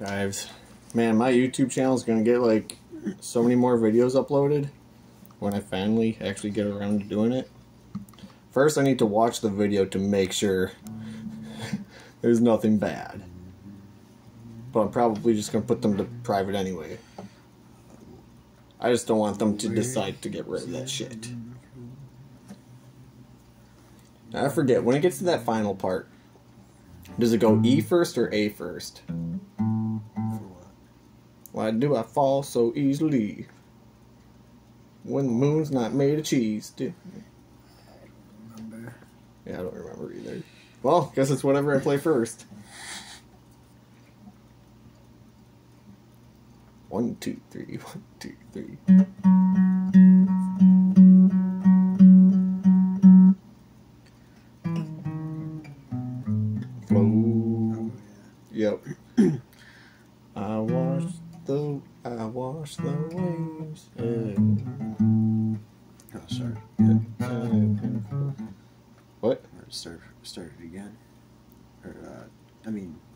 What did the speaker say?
Guys, man, my YouTube channel is gonna get like so many more videos uploaded when I finally actually get around to doing it. First, I need to watch the video to make sure there's nothing bad. But I'm probably just gonna put them to private anyway. I just don't want them to decide to get rid of that shit. I forget, when it gets to that final part, does it go E first or A first? Why do I fall so easily? When the moon's not made of cheese. Do- Remember? Yeah, I don't remember either. Well, guess it's whatever I play first. One, two, three, one, two, three. Flow. Yep. I wash the I wash the waves. and- Oh, sorry. What? Or start start it again. Or uh, I mean, yeah.